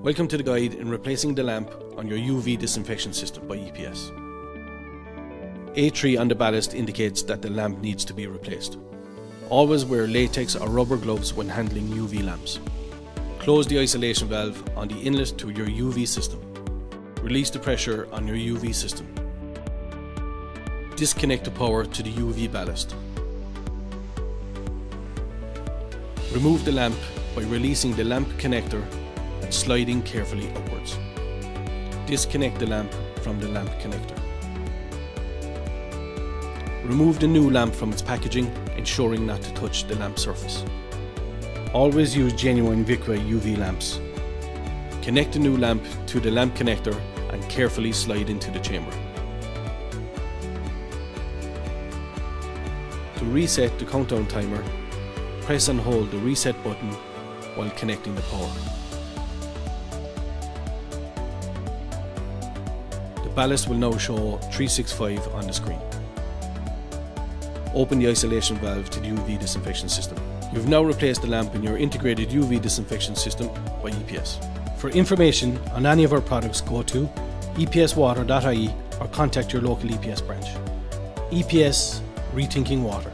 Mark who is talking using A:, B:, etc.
A: Welcome to the guide in replacing the lamp on your UV disinfection system by EPS. A3 on the ballast indicates that the lamp needs to be replaced. Always wear latex or rubber gloves when handling UV lamps. Close the isolation valve on the inlet to your UV system. Release the pressure on your UV system. Disconnect the power to the UV ballast. Remove the lamp by releasing the lamp connector and sliding carefully upwards. Disconnect the lamp from the lamp connector. Remove the new lamp from its packaging, ensuring not to touch the lamp surface. Always use genuine VIQUA UV lamps. Connect the new lamp to the lamp connector and carefully slide into the chamber. To reset the countdown timer, press and hold the reset button while connecting the power. The ballast will now show 365 on the screen. Open the isolation valve to the UV disinfection system. You've now replaced the lamp in your integrated UV disinfection system by EPS. For information on any of our products, go to epswater.ie or contact your local EPS branch. EPS Rethinking Water.